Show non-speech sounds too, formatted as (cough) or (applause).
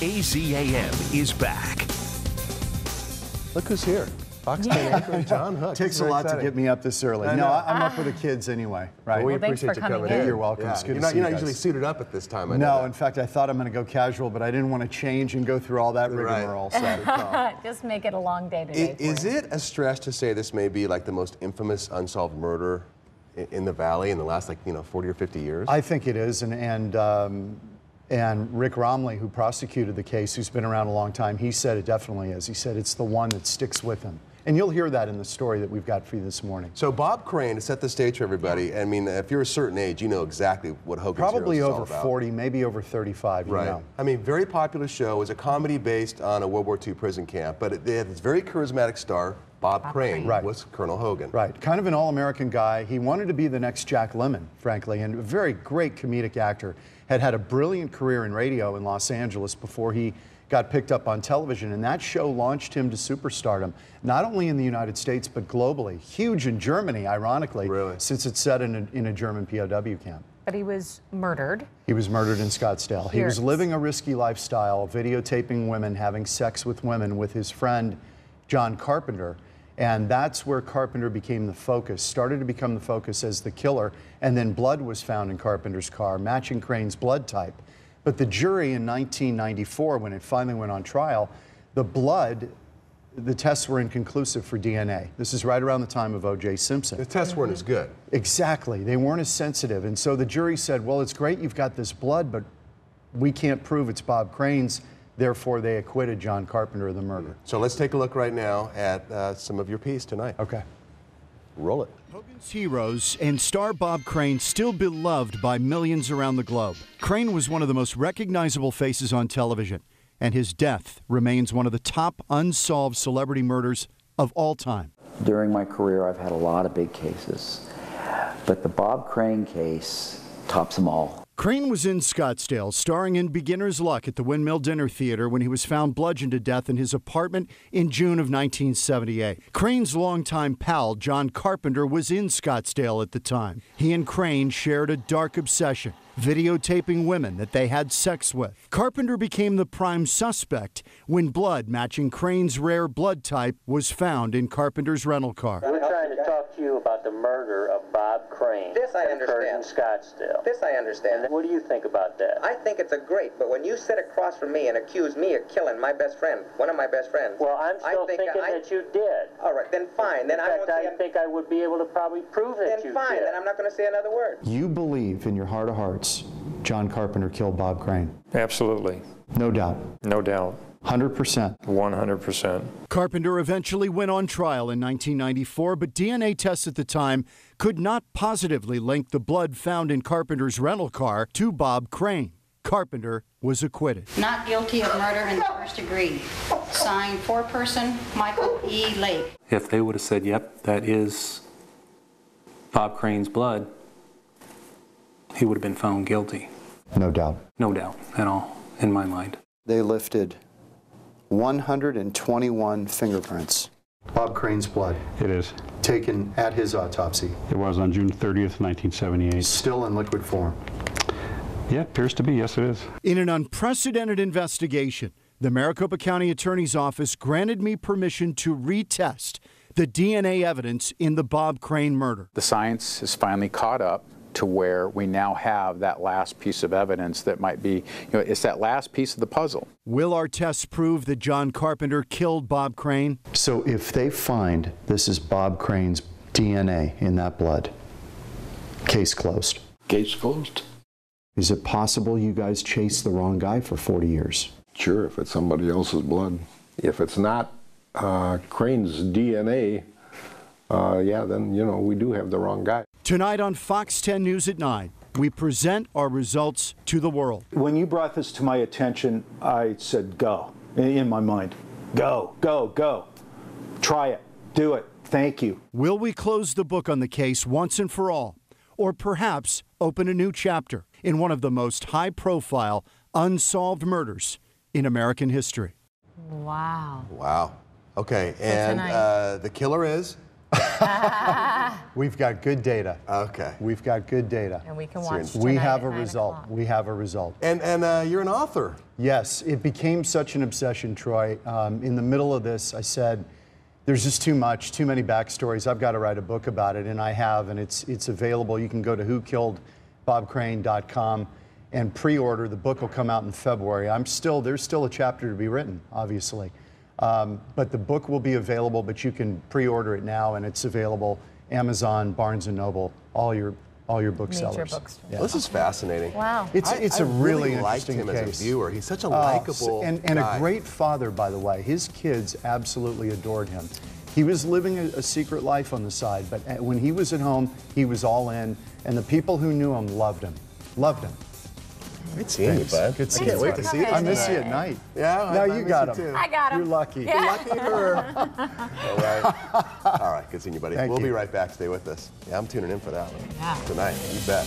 AZAM is back. Look who's here. Fox 10 anchor John Hook. Takes a Very lot to get me up this early. No. I- I'm up with the kids anyway, right? We Well, thanks appreciate you coming coming in. in. You're welcome. Yeah. It's good You're to not, see you're you not guys. usually suited up at this time. I know No, that. in fact, I thought I'm going to go casual, but I didn't want to change and go through all that Right. rigmarole. So. (laughs) (laughs) Just make it a long day today. I- for Is you. it a stretch to say this may be like the most infamous unsolved murder i- in the valley in the last like you know 40 or 50 years? I think it is, and and um, and Rick Romley, who prosecuted the case, who's been around a long time, he said it definitely is. He said it's the one that sticks with him, and you'll hear that in the story that we've got for you this morning. so Bob Crane, to set the stage for everybody, I mean, if you're a certain age, you know exactly what Hogan's Probably Heroes is all over about. 40, maybe over 35. Right. You know. I mean, very popular show. It was a comedy based on a World War II prison camp, but it, they had this very charismatic star, Bob, Crane, Crane. Right. was Colonel Hogan. Right, kind of an all-American guy. He wanted to be the next Jack Lemmon, frankly, and a very great comedic actor. Had had a brilliant career in radio in Los Angeles before he got picked up on television, and that show launched him to superstardom, not only in the United States but globally. Huge in Germany, ironically, Really? since it's set in a, in a German POW camp. But he was murdered. He was murdered in Scottsdale. He was living a risky lifestyle, videotaping women, having sex with women with his friend John Carpenter. And that's where Carpenter became the focus, started to become the focus as the killer. And then blood was found in Carpenter's car, matching Crane's blood type. But the jury in 1994, when it finally went on trial, the blood, the tests were inconclusive for DNA. This is right around the time of O.J. Simpson. The tests weren't as good. Exactly. They weren't as sensitive. And so the jury said, well, it's great you've got this blood, but we can't prove it's Bob Crane's. Therefore, they acquitted John Carpenter of the murder. So let's take a look right now at uh, some of your piece tonight. Okay. Roll it. Hogan's Heroes and star Bob Crane still beloved by millions around the globe. Crane was one of the most recognizable faces on television, and his death remains one of the top unsolved celebrity murders of all time. During my career, I've had a lot of big cases, but the Bob Crane case tops them all. Crane was in Scottsdale, starring in Beginner's Luck at the Windmill Dinner Theater when he was found bludgeoned to death in his apartment in June of 1978. Crane's longtime pal, John Carpenter, was in Scottsdale at the time. He and Crane shared a dark obsession videotaping women that they had sex with. Carpenter became the prime suspect when blood matching Crane's rare blood type was found in Carpenter's rental car. We're to talk to you about the murder of Bob Crane. This I that occurred understand. in Scottsdale. This I understand. And what do you think about that? I think it's a great, but when you sit across from me and accuse me of killing my best friend, one of my best friends. well, I'm I still think thinking I- that you did. All right, then fine. Then in I fact, won't say. I think I would be able to probably prove that then you fine. did. Then I'm not going to say another word. You believe in your heart of hearts John Carpenter killed Bob Crane? Absolutely. No doubt. No doubt. 100%. 100%. Carpenter eventually went on trial in 1994, but DNA tests at the time could not positively link the blood found in Carpenter's rental car to Bob Crane. Carpenter was acquitted. Not guilty of murder in the first degree. Signed, foreperson, Michael E. Lake. If they would have said, yep, that is Bob Crane's blood, he would have been found guilty. No doubt. No doubt at all, in my mind. They lifted 121 fingerprints. Bob Crane's blood, It is. taken at his autopsy, It was on June 30th, 1978. still in liquid form. Yeah, appears to be. Yes, it is. In an unprecedented investigation, the Maricopa County Attorney's Office granted me permission to retest the DNA evidence in the Bob Crane murder. The science has finally caught up to where we now have that last piece of evidence that might be, you know, it's that last piece of the puzzle. Will our tests prove that John Carpenter killed Bob Crane? So if they find this is Bob Crane's DNA in that blood, case closed. Case closed. Is it possible you guys chased the wrong guy for 40 years? Sure, if it's somebody else's blood. If it's not uh, Crane's DNA, uh, yeah, then, you know, we do have the wrong guy. Tonight on Fox 10 News at 9, we present our results to the world. When you brought this to my attention, I said, go, in- in my mind. Go, go, go. Try it. Do it. Thank you. Will we close the book on the case once and for all? Or perhaps open a new chapter in one of the most high profile, unsolved murders in American history? Wow. Wow. Okay, and uh, the killer is (laughs) We've got good data. Okay. We've got good data. And we can watch We have a result. We have a result. And and uh, you're an author. Yes, it became such an obsession, Troy. Um, in the middle of this, I said, "There's just too much, too many backstories. I've got to write a book about it," and I have, and it's it's available. You can go to WhoKilledBobCrane.com and pre-order. The book will come out in February. I'm still there's still a chapter to be written, obviously, um, but the book will be available. But you can pre-order it now, and it's available Amazon, Barnes and Noble, all your all your booksellers. bookstores. Yeah. This is fascinating. Wow. It's, I- it's I a really, liked interesting him case. as a viewer. He's such a Oh, likable and, and guy. a great father, by the way. His kids absolutely adored him. He was living a, a secret life on the side, but uh, when he was at home, he was all in, and the people who knew him loved him. Loved him. Great seeing you, bud. Good I seeing can't wait to see you. I miss you at night. Yeah, I- Now I you miss got you him. too. I got him. You're lucky. Yeah. Lucky her. (laughs) All right. All right. Good seeing you, buddy. Thank we'll be right back. Stay with us. Yeah, I'm tuning in for that one Yeah. tonight. You bet.